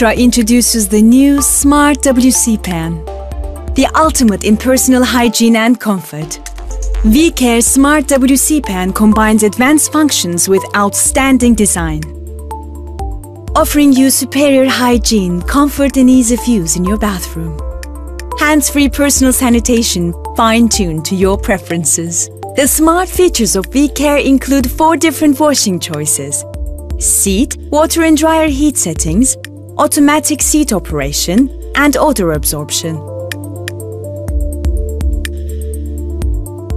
Introduces the new Smart WC Pan, the ultimate in personal hygiene and comfort. VCare Smart WC Pan combines advanced functions with outstanding design, offering you superior hygiene, comfort and ease of use in your bathroom. Hands-free personal sanitation, fine-tuned to your preferences. The smart features of VCare include four different washing choices. Seat, water and dryer heat settings, automatic seat operation, and odor absorption.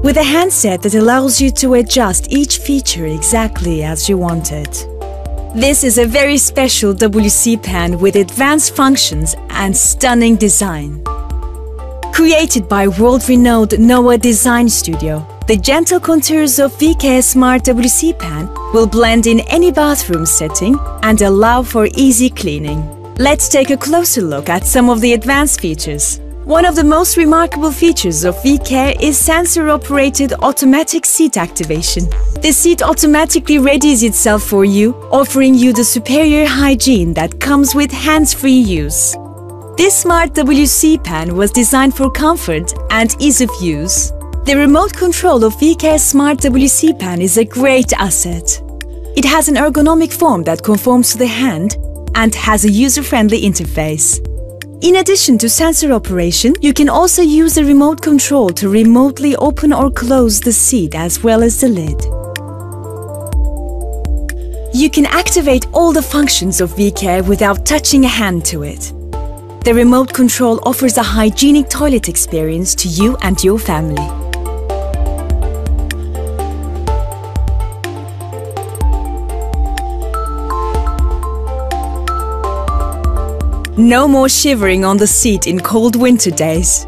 With a handset that allows you to adjust each feature exactly as you want it. This is a very special WC pan with advanced functions and stunning design. Created by world-renowned Noah Design Studio, the gentle contours of VCare Smart WC Pan will blend in any bathroom setting and allow for easy cleaning. Let's take a closer look at some of the advanced features. One of the most remarkable features of VCare is sensor-operated automatic seat activation. The seat automatically readies itself for you, offering you the superior hygiene that comes with hands-free use. This smart WC pan was designed for comfort and ease of use. The remote control of VCare Smart WC Pan is a great asset. It has an ergonomic form that conforms to the hand and has a user-friendly interface. In addition to sensor operation, you can also use the remote control to remotely open or close the seat as well as the lid. You can activate all the functions of VCare without touching a hand to it. The remote control offers a hygienic toilet experience to you and your family. No more shivering on the seat in cold winter days.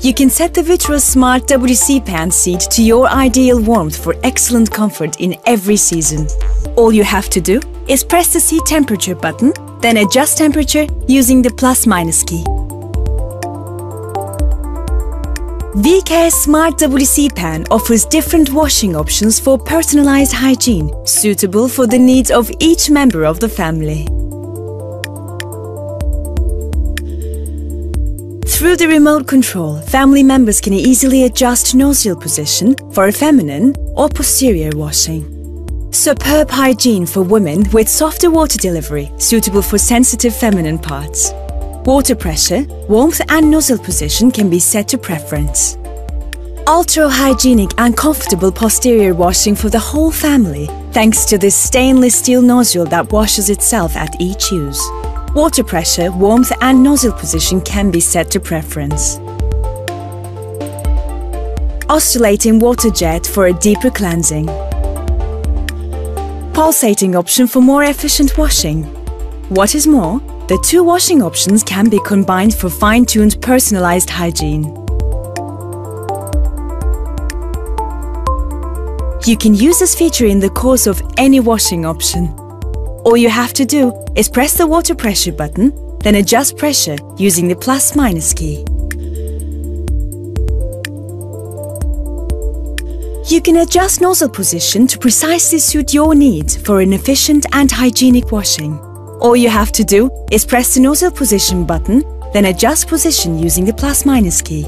You can set the Vitra Smart WC Pan seat to your ideal warmth for excellent comfort in every season. All you have to do is press the seat temperature button, then adjust temperature using the plus-minus key. VCare Smart WC Pan offers different washing options for personalized hygiene, suitable for the needs of each member of the family. Through the remote control, family members can easily adjust nozzle position for a feminine or posterior washing. Superb hygiene for women with softer water delivery, suitable for sensitive feminine parts. Water pressure, warmth and nozzle position can be set to preference. Ultra hygienic and comfortable posterior washing for the whole family, thanks to this stainless steel nozzle that washes itself at each use. Water pressure, warmth and nozzle position can be set to preference. Oscillating water jet for a deeper cleansing. Pulsating option for more efficient washing. What is more, the two washing options can be combined for fine-tuned personalized hygiene. You can use this feature in the course of any washing option. All you have to do is press the water pressure button, then adjust pressure using the plus-minus key. You can adjust nozzle position to precisely suit your needs for an efficient and hygienic washing. All you have to do is press the nozzle position button, then adjust position using the plus-minus key.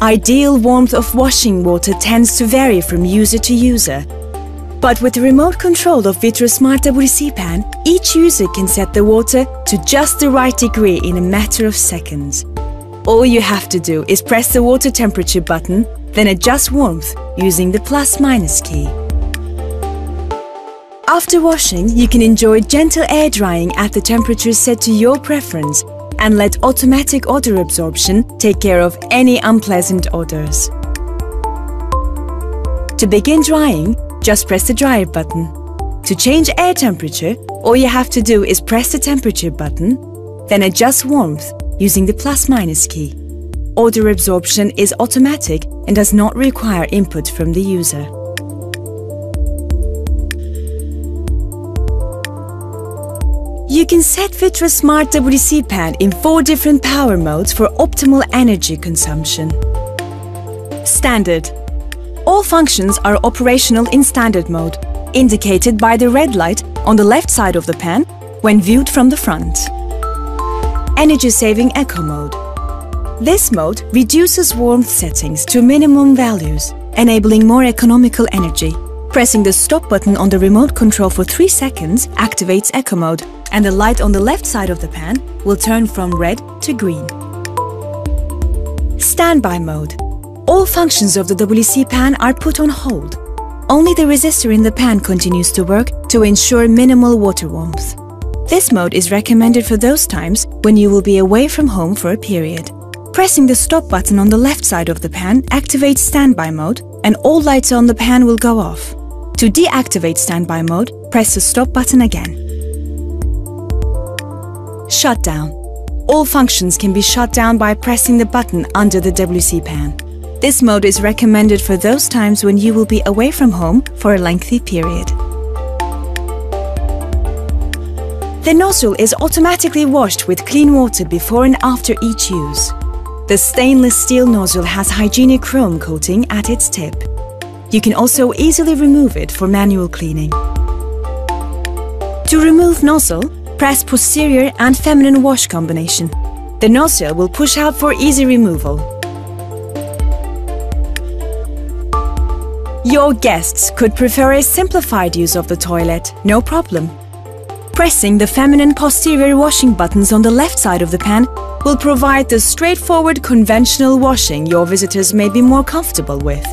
Ideal warmth of washing water tends to vary from user to user, but with the remote control of Vitra Smart WC Pan, each user can set the water to just the right degree in a matter of seconds. All you have to do is press the water temperature button, then adjust warmth using the plus-minus key. After washing, you can enjoy gentle air drying at the temperature set to your preference and let automatic odor absorption take care of any unpleasant odors. To begin drying, just press the dryer button. To change air temperature, all you have to do is press the temperature button, then adjust warmth using the plus-minus key. Odor absorption is automatic and does not require input from the user. You can set Vitra Smart WC Pan in four different power modes for optimal energy consumption. Standard all functions are operational in standard mode. indicated by the red light on the left side of the pan when viewed from the front. Energy Saving Eco Mode This mode reduces warmth settings to minimum values, enabling more economical energy. Pressing the stop button on the remote control for 3 seconds activates Eco Mode, and the light on the left side of the pan will turn from red to green. Standby mode. All functions of the WC pan are put on hold. Only the resistor in the pan continues to work to ensure minimal water warmth. This mode is recommended for those times when you will be away from home for a period. Pressing the stop button on the left side of the pan activates standby mode and all lights on the pan will go off. To deactivate standby mode, press the stop button again. Shutdown. All functions can be shut down by pressing the button under the WC pan. This mode is recommended for those times when you will be away from home for a lengthy period. The nozzle is automatically washed with clean water before and after each use. The stainless steel nozzle has hygienic chrome coating at its tip. You can also easily remove it for manual cleaning. To remove nozzle, press posterior and feminine wash combination. The nozzle will push out for easy removal. Your guests could prefer a simplified use of the toilet, no problem. Pressing the feminine posterior washing buttons on the left side of the pan will provide the straightforward conventional washing your visitors may be more comfortable with.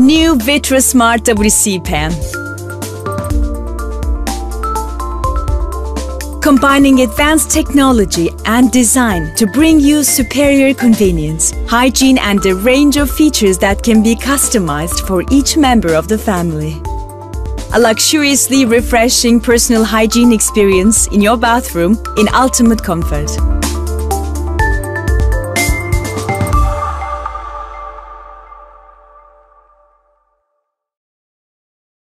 New Vitra Smart WC Pan combining advanced technology and design to bring you superior convenience, hygiene and a range of features that can be customized for each member of the family. A luxuriously refreshing personal hygiene experience in your bathroom in ultimate comfort.